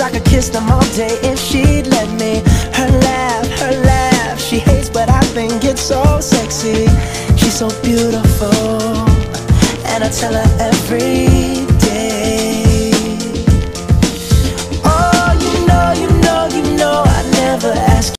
I could kiss them all day if she'd let me. Her laugh, her laugh, she hates but I think it's so sexy. She's so beautiful, and I tell her